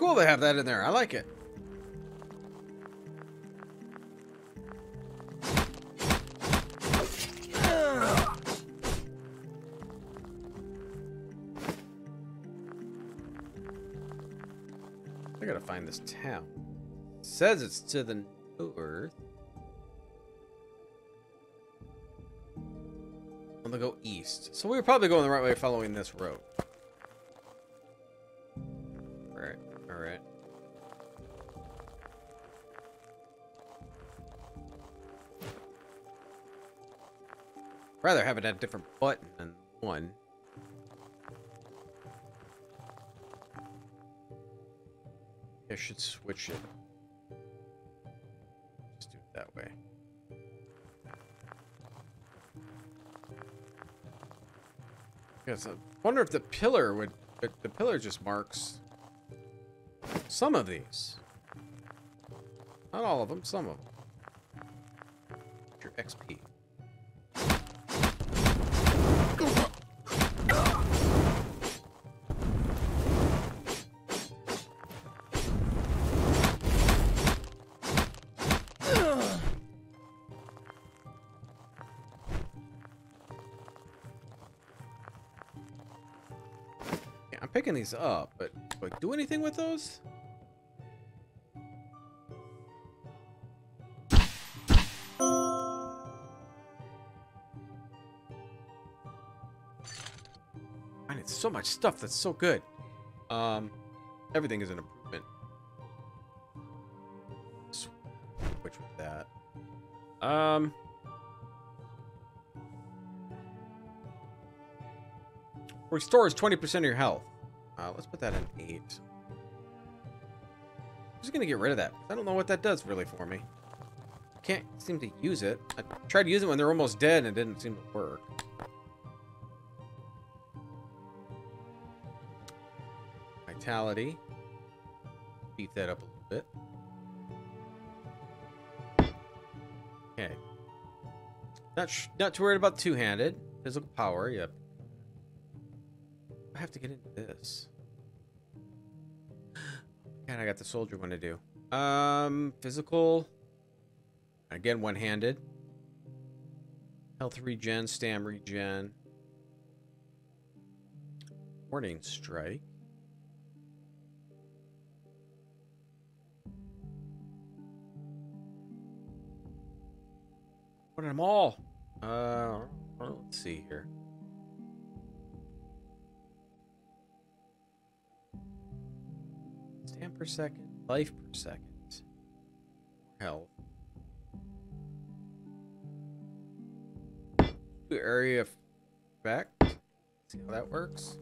cool to have that in there. I like it. I gotta find this town. It says it's to the north. I'm gonna go east. So we were probably going the right way following this road. Rather have it at a different button than one. I should switch it. Just do it that way. Yes, I wonder if the pillar would. The, the pillar just marks some of these. Not all of them, some of them. Your XP. Picking these up, but do do anything with those? I need so much stuff that's so good. Um, everything is an improvement. Switch with that. Um. Restores 20% of your health. Uh, let's put that in 8. I'm just going to get rid of that. I don't know what that does really for me. Can't seem to use it. I tried to use it when they're almost dead and it didn't seem to work. Vitality. Beef that up a little bit. Okay. Not not too worried about two-handed. Physical power, yep. I have to get into this. And I got the soldier one to do. Um, physical. Again, one-handed. Health regen, stam regen. Warning strike. What them all? Uh, let's see here. Stamp per second, life per second, health. Area effect. See how that works.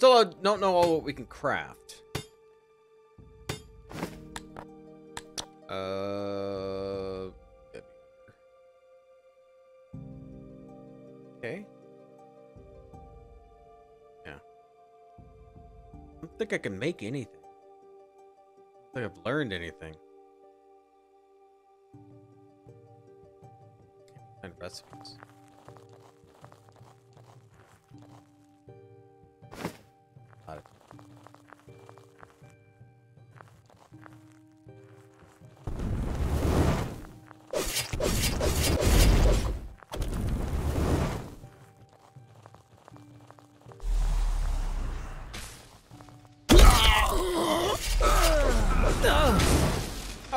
Still don't know all what we can craft. Uh. Okay. Yeah. I don't think I can make anything. I think I've learned anything. Find recipes.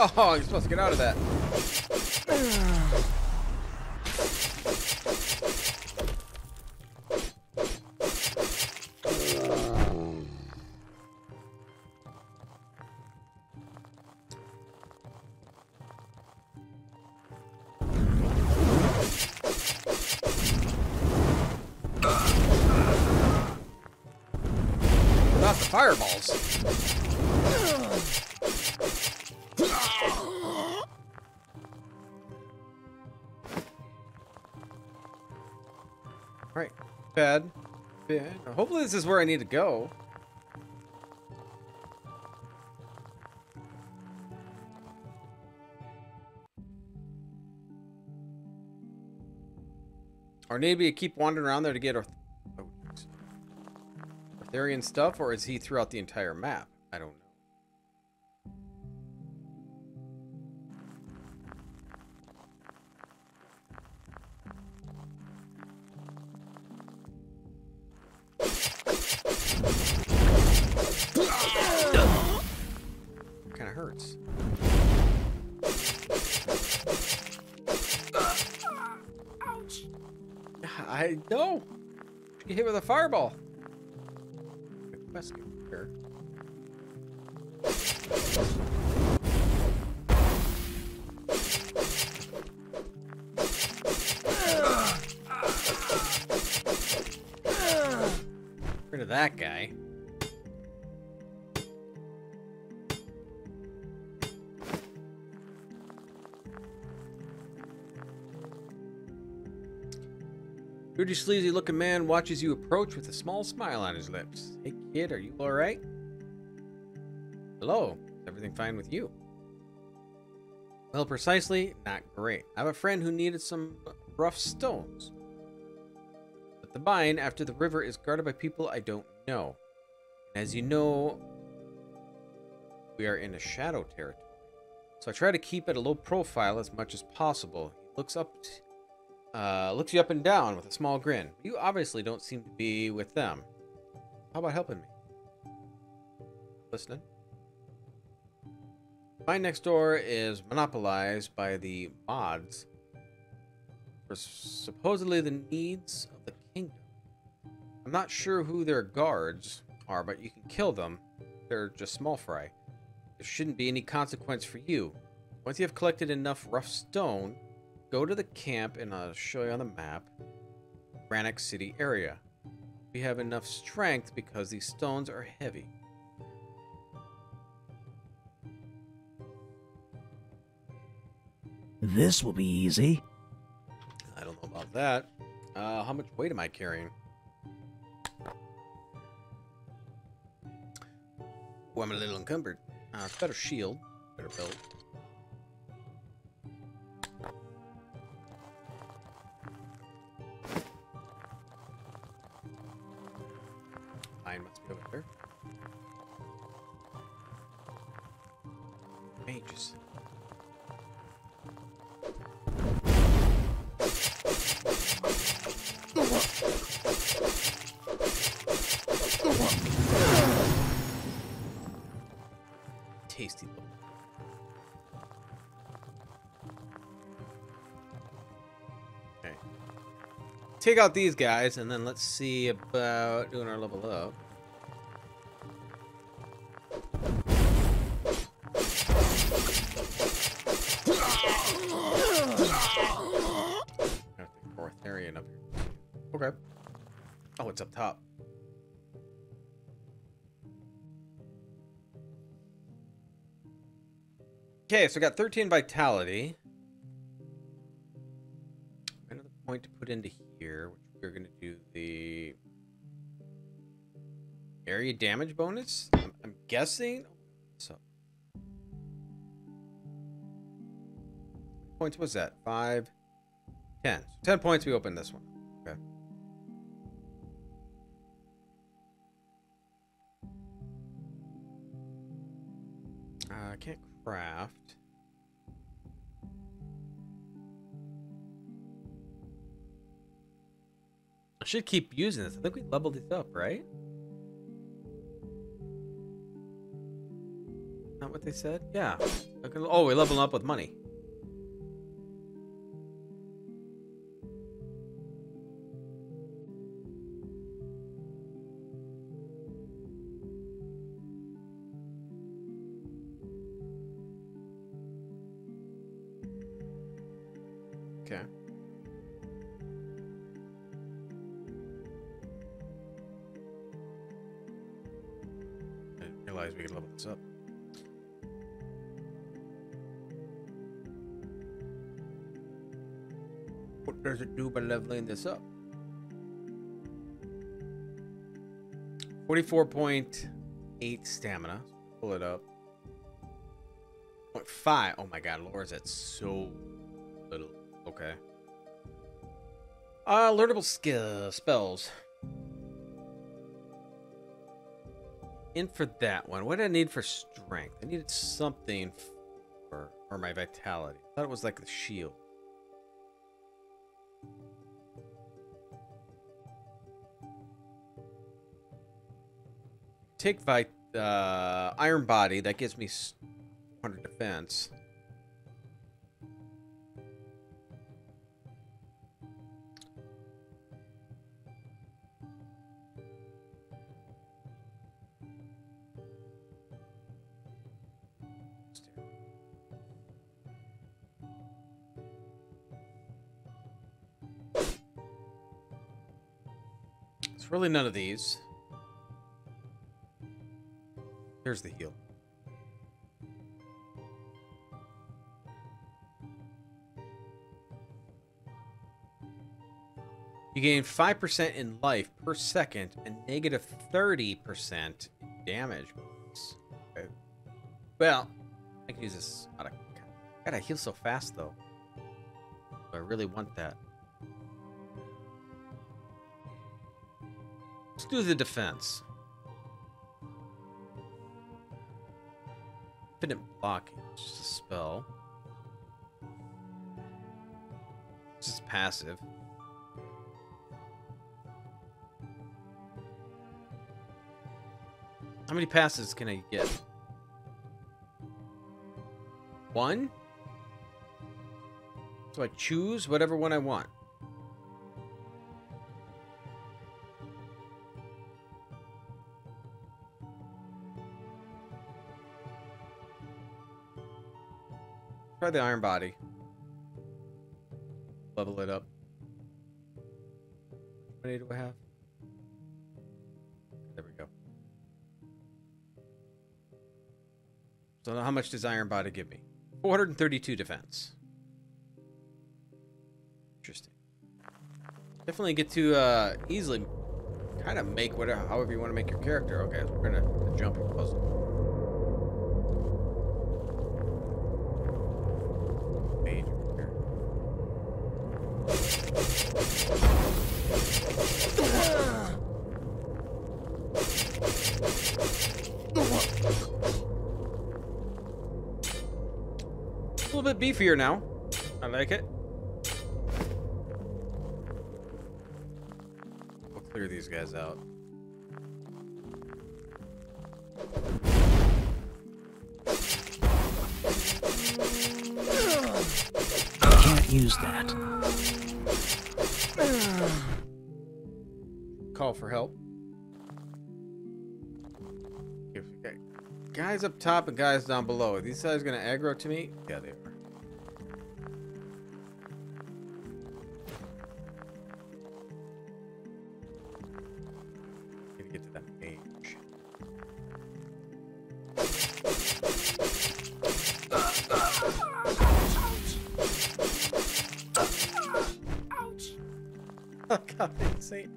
Oh, you're supposed to get out of that. Fireballs. Hopefully this is where I need to go. Or maybe keep wandering around there to get Arth oh, Ortharion stuff, or is he throughout the entire map? I don't know. Hurts. I know. Get hit with a fireball. Quest here. Rid of that guy. Dirty, sleazy looking man watches you approach with a small smile on his lips. Hey, kid, are you alright? Hello, is everything fine with you? Well, precisely, not great. I have a friend who needed some rough stones. But the mine after the river is guarded by people I don't know. And As you know, we are in a shadow territory. So I try to keep it a low profile as much as possible. He looks up uh, looks you up and down with a small grin. You obviously don't seem to be with them. How about helping me? Listening. My next door is monopolized by the mods for supposedly the needs of the kingdom. I'm not sure who their guards are, but you can kill them. They're just small fry. There shouldn't be any consequence for you. Once you have collected enough rough stone, Go to the camp and I'll show you on the map. Granite City area. We have enough strength because these stones are heavy. This will be easy. I don't know about that. Uh, how much weight am I carrying? Oh, I'm a little encumbered. Uh, better shield. Better build. Take out these guys, and then let's see about doing our level up. what's oh, up top. Okay, so we got 13 vitality. Another point to put into here, which we're going to do the area damage bonus. I'm, I'm guessing. So, points was that? Five, ten. So 10 points. We open this one. Okay. Uh, I can't craft. Should keep using this. I think we leveled this up, right? Not what they said? Yeah. Oh, we leveled up with money. We could level this up. What does it do by leveling this up? 44.8 stamina. Pull it up. 0.5. Oh my god, Laura's at so little. Okay. Uh, learnable skill spells. In for that one. What did I need for strength? I needed something for or my vitality. I thought it was like the shield. Take vit uh, iron body. That gives me 100 defense. Really none of these. Here's the heal. You gain 5% in life per second and negative 30% damage. Okay. Well, I can use this. God, I heal so fast, though. I really want that. Do the defense. Infinite. It's just a spell. Just passive. How many passes can I get? One? So I choose whatever one I want. Try the iron body. Level it up. How many do I have? There we go. So how much does iron body give me? 432 defense. Interesting. Definitely get to uh, easily kind of make whatever, however you want to make your character. Okay, so we're gonna jumping puzzle. Page here. A little bit beefier now. I like it. We'll clear these guys out. Can't use that. Call for help. Guys up top and guys down below. Are these guys gonna aggro to me? Yeah, they are.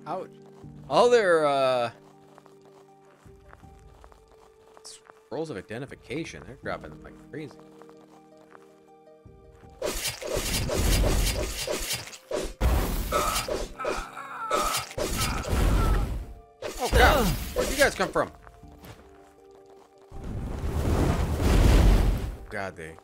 Ouch. All their uh scrolls of identification, they're dropping them like crazy. Oh god, where'd you guys come from? God, they.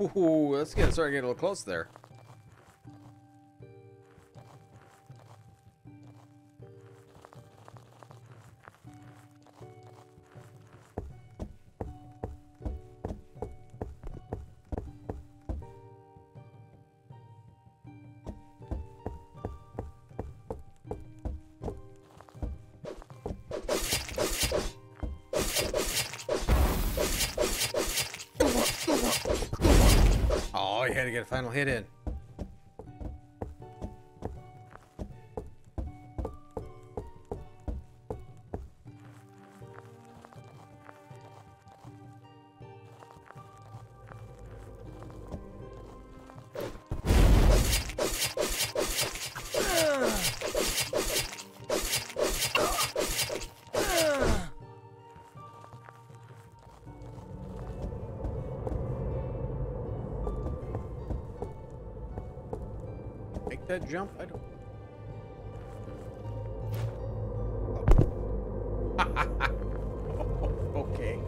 Ooh, let's get starting to get a little close there. Final hit in. That jump? I don't. okay.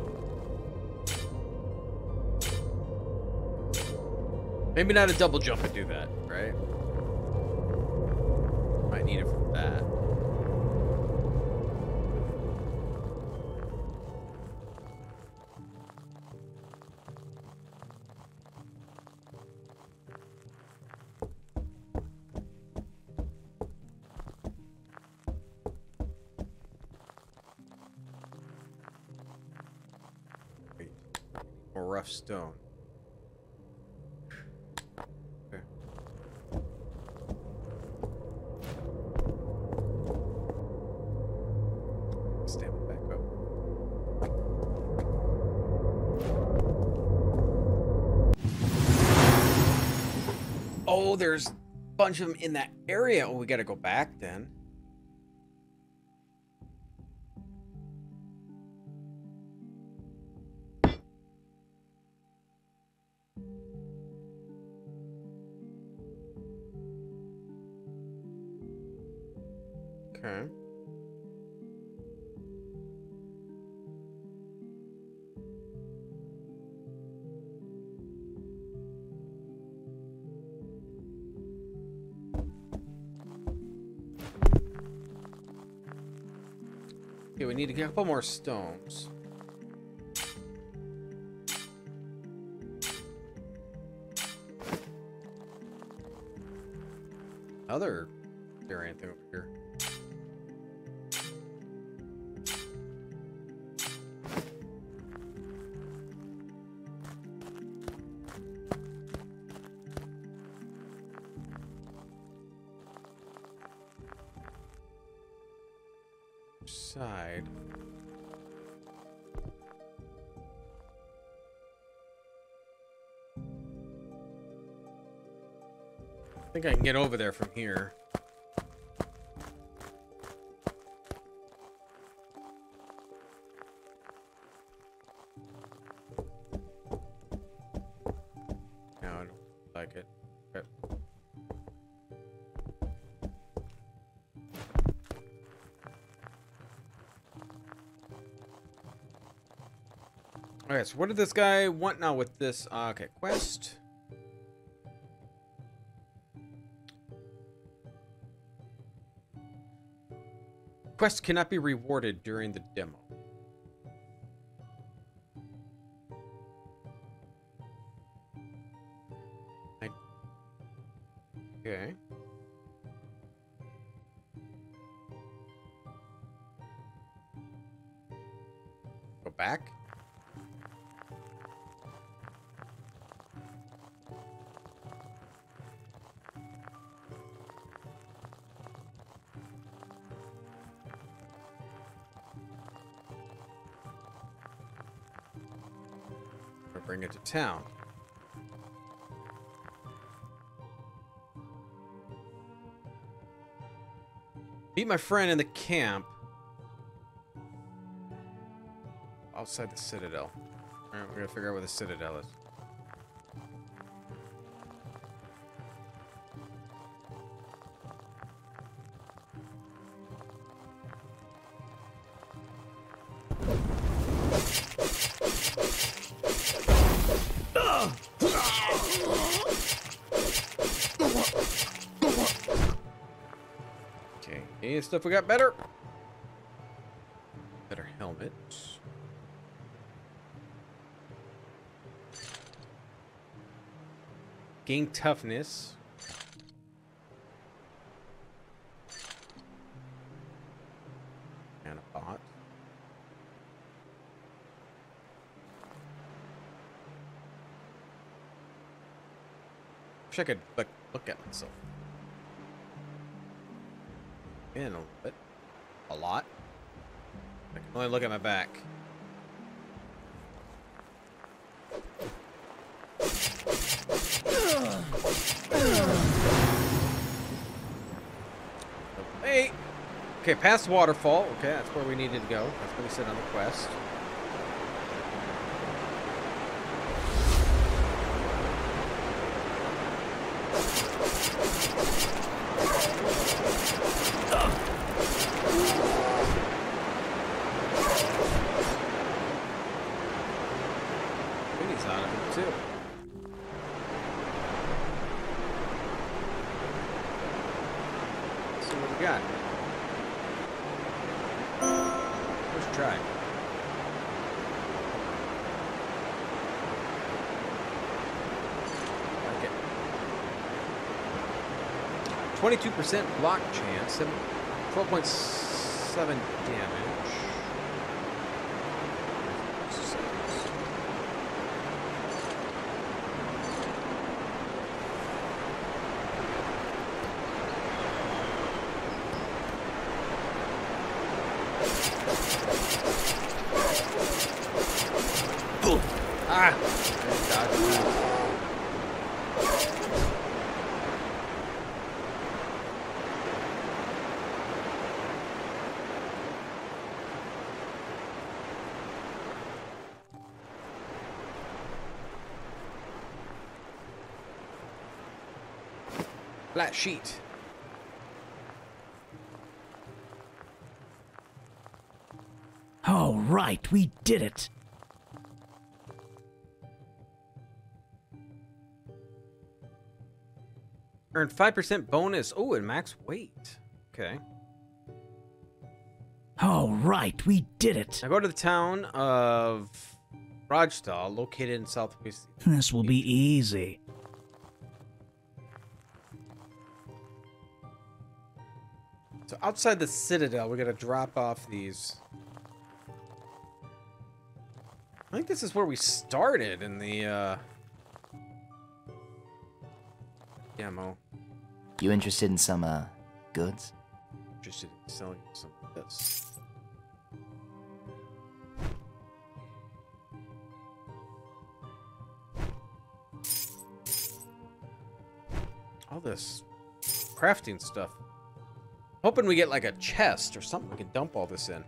Maybe not a double jump and do that, stone. Back up. Oh, there's a bunch of them in that area. Oh, we gotta go back then. We need a couple more stones. Other, there anything over here? Side. I think I can get over there from here. No, I don't like it. Okay. So what did this guy want now with this? Uh, okay, quest. Quest cannot be rewarded during the demo. Town. Meet my friend in the camp. Outside the citadel. Alright, we're gonna figure out where the citadel is. Stuff we got better? Better helmet. Gain toughness. And a bot. Wish I could like look at myself. In a little bit. A lot. I can only look at my back. Hey! Okay, past waterfall. Okay, that's where we needed to go. That's where we said on the quest. 22% block chance, 12.7 damage. Flat sheet. All right, we did it. Earn 5% bonus. Oh, and max weight. Okay. All right, we did it. Now go to the town of Rajtal, located in southwest. This will be easy. Outside the citadel, we're gonna drop off these. I think this is where we started in the uh, demo. You interested in some, uh, goods? Interested in selling some of this. All this crafting stuff. Hoping we get like a chest or something we can dump all this in.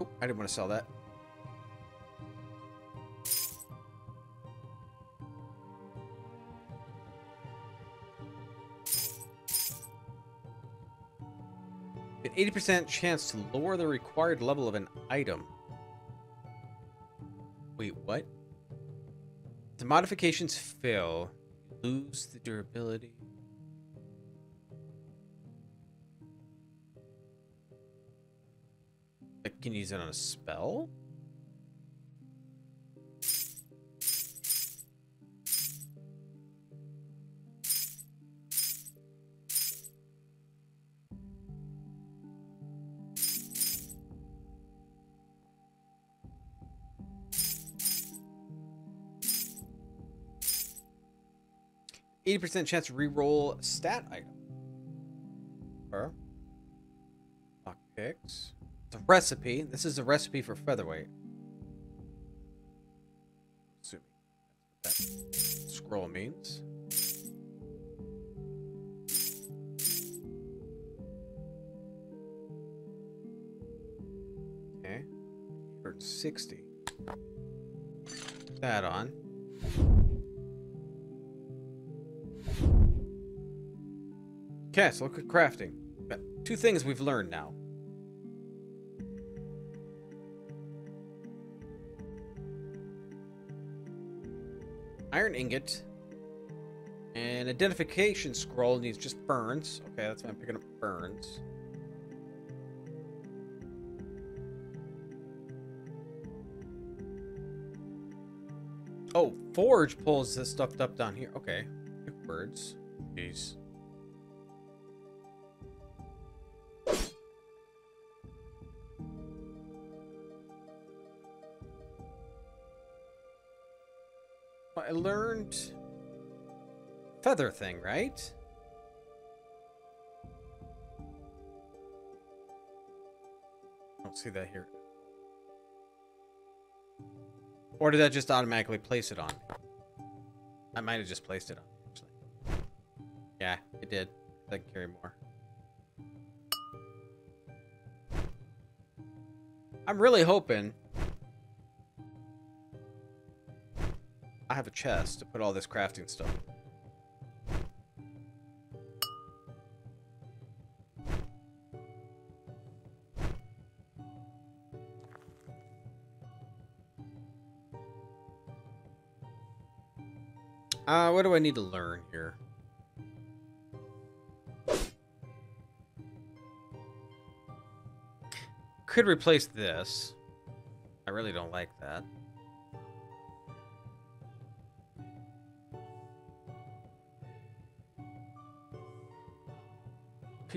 Oh, I didn't want to sell that. An 80% chance to lower the required level of an item. Wait, what? The modifications fail. Lose the durability. I can use it on a spell? Eighty percent chance to re-roll stat item. Or lock picks. A recipe. This is a recipe for featherweight. Assuming that scroll means. Okay. 160. Put That on. So look at crafting. Uh, two things we've learned now. Iron ingot. And identification scroll needs just burns. Okay, that's why I'm picking up burns. Oh, forge pulls this stuff up down here. Okay. Birds. Jeez. I learned feather thing, right? I don't see that here. Or did that just automatically place it on? I might have just placed it on, actually. Yeah, it did. I can carry more. I'm really hoping I have a chest to put all this crafting stuff. Uh, what do I need to learn here? Could replace this. I really don't like that.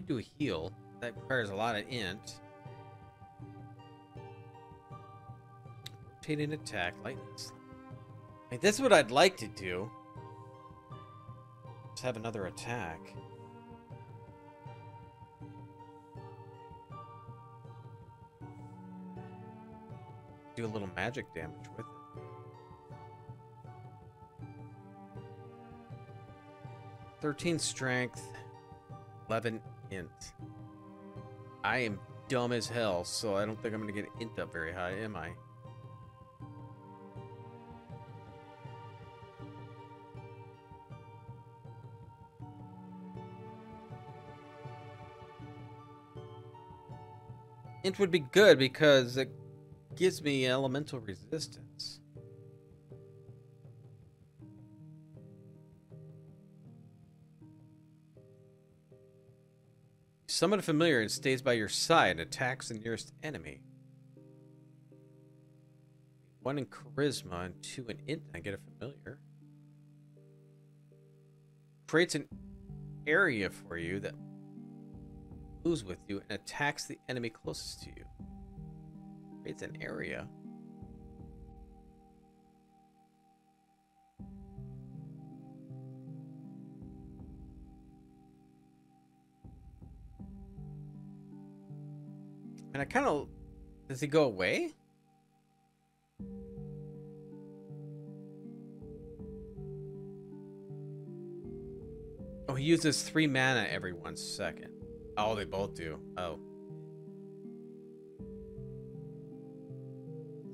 Could do a heal. That requires a lot of int. Rotating attack, lightning. slam. Like, this is what I'd like to do. Just have another attack. Do a little magic damage with it. Thirteen strength, eleven int. I am dumb as hell, so I don't think I'm gonna get int up very high, am I? Int would be good because it gives me elemental resistance. Summon a familiar and stays by your side and attacks the nearest enemy. One in charisma and two in int. I get a familiar. Creates an area for you that moves with you and attacks the enemy closest to you. Creates an area. And I kind of... Does he go away? Oh, he uses three mana every one second. Oh, they both do. Oh.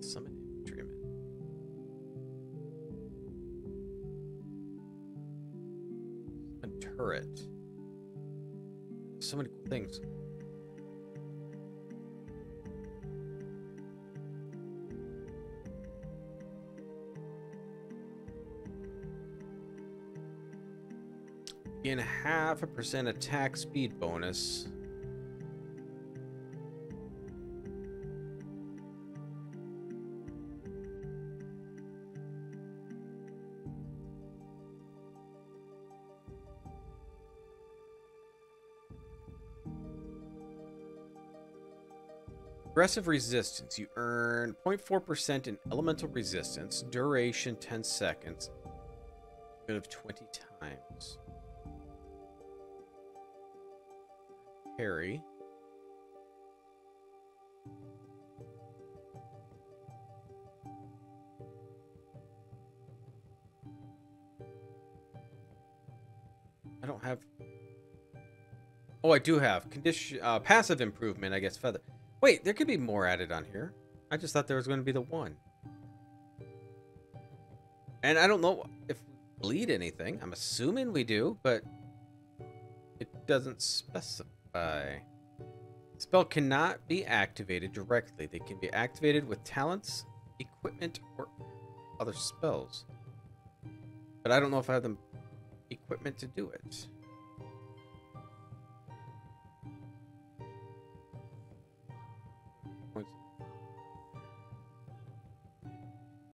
Summon infantryman. Summon turret. So many cool things. Gain half a percent attack speed bonus. Aggressive resistance. You earn 0.4% in elemental resistance. Duration 10 seconds. Of 20 times. Harry. I don't have. Oh, I do have condition uh, passive improvement. I guess feather. Wait, there could be more added on here. I just thought there was going to be the one. And I don't know if we bleed anything. I'm assuming we do, but it doesn't specify. Spell cannot be activated directly. They can be activated with talents, equipment, or other spells. But I don't know if I have the equipment to do it.